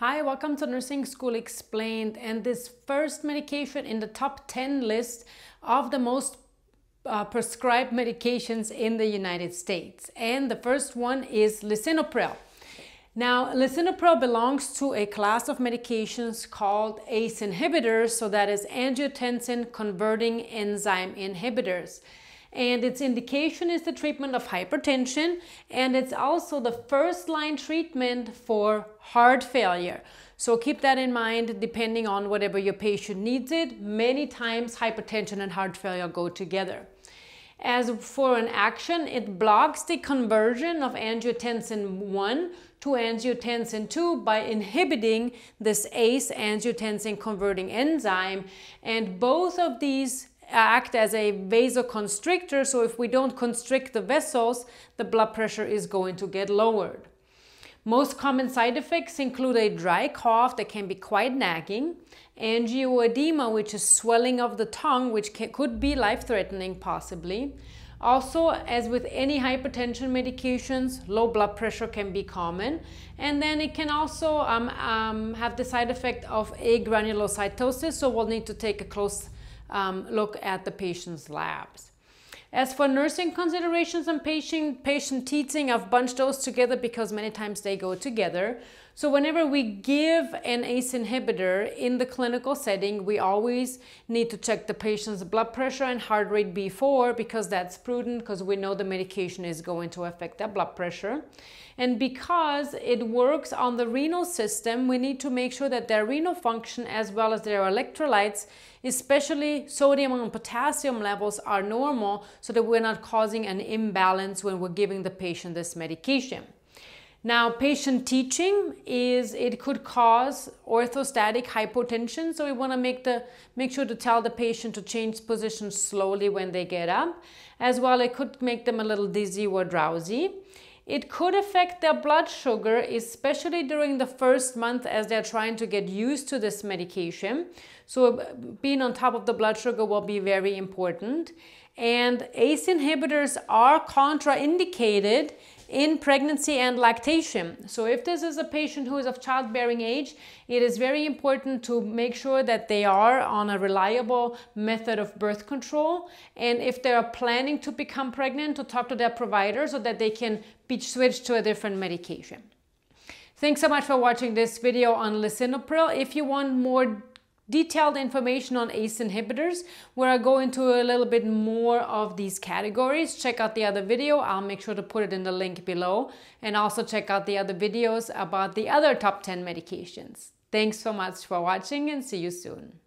Hi, welcome to Nursing School Explained and this first medication in the top 10 list of the most uh, prescribed medications in the United States. And the first one is lisinopril. Now, lisinopril belongs to a class of medications called ACE inhibitors, so that is angiotensin converting enzyme inhibitors and its indication is the treatment of hypertension and it's also the first line treatment for heart failure. So keep that in mind depending on whatever your patient needs it. Many times hypertension and heart failure go together. As for an action, it blocks the conversion of angiotensin 1 to angiotensin 2 by inhibiting this ACE angiotensin converting enzyme. And both of these act as a vasoconstrictor. So if we don't constrict the vessels, the blood pressure is going to get lowered. Most common side effects include a dry cough that can be quite nagging, angioedema, which is swelling of the tongue, which can, could be life-threatening possibly. Also, as with any hypertension medications, low blood pressure can be common. And then it can also um, um, have the side effect of agranulocytosis, so we'll need to take a close um, look at the patient's labs. As for nursing considerations and patient, patient teaching, I've bunched those together because many times they go together. So whenever we give an ACE inhibitor in the clinical setting, we always need to check the patient's blood pressure and heart rate before because that's prudent because we know the medication is going to affect that blood pressure. And because it works on the renal system, we need to make sure that their renal function as well as their electrolytes, especially sodium and potassium levels are normal so that we're not causing an imbalance when we're giving the patient this medication. Now, patient teaching is it could cause orthostatic hypotension, so we want to make the make sure to tell the patient to change position slowly when they get up. As well, it could make them a little dizzy or drowsy. It could affect their blood sugar, especially during the first month as they're trying to get used to this medication. So uh, being on top of the blood sugar will be very important. And ACE inhibitors are contraindicated in pregnancy and lactation. So if this is a patient who is of childbearing age, it is very important to make sure that they are on a reliable method of birth control. And if they are planning to become pregnant, to talk to their provider so that they can be switched to a different medication. Thanks so much for watching this video on lisinopril. If you want more detailed information on ACE inhibitors where I go into a little bit more of these categories. Check out the other video. I'll make sure to put it in the link below and also check out the other videos about the other top 10 medications. Thanks so much for watching and see you soon.